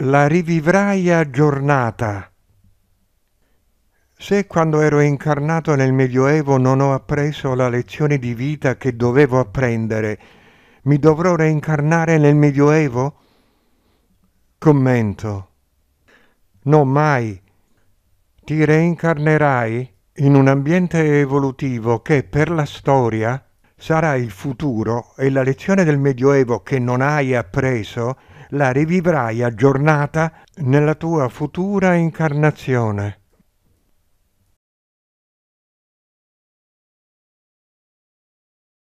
la rivivrai aggiornata. Se quando ero incarnato nel Medioevo non ho appreso la lezione di vita che dovevo apprendere, mi dovrò reincarnare nel Medioevo? Commento. No, mai. Ti reincarnerai in un ambiente evolutivo che per la storia sarà il futuro e la lezione del Medioevo che non hai appreso la rivivrai aggiornata nella tua futura incarnazione.